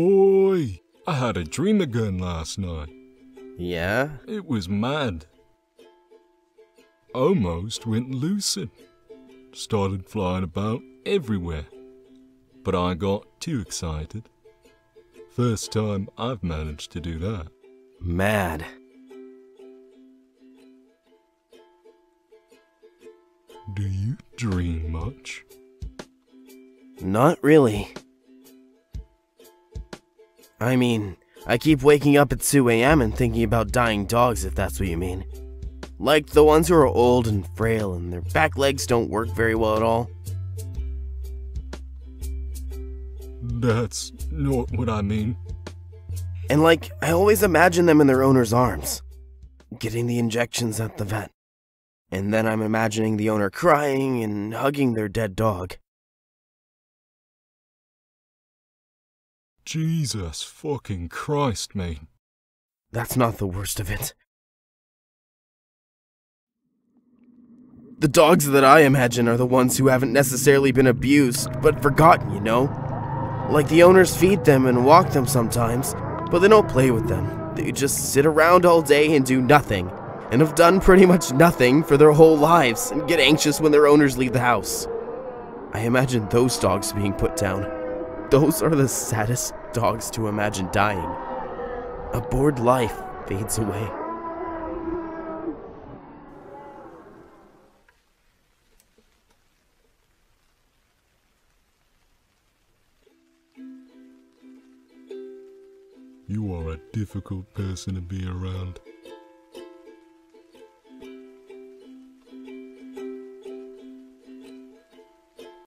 Oi! I had a dream again last night. Yeah? It was mad. Almost went lucid. Started flying about everywhere. But I got too excited. First time I've managed to do that. Mad. Do you dream much? Not really. I mean, I keep waking up at 2 a.m. and thinking about dying dogs, if that's what you mean. Like the ones who are old and frail and their back legs don't work very well at all. That's not what I mean. And like, I always imagine them in their owner's arms, getting the injections at the vet. And then I'm imagining the owner crying and hugging their dead dog. Jesus fucking Christ, mate. That's not the worst of it. The dogs that I imagine are the ones who haven't necessarily been abused, but forgotten, you know? Like the owners feed them and walk them sometimes, but they don't play with them. They just sit around all day and do nothing, and have done pretty much nothing for their whole lives and get anxious when their owners leave the house. I imagine those dogs being put down. Those are the saddest dogs to imagine dying. A bored life fades away. You are a difficult person to be around.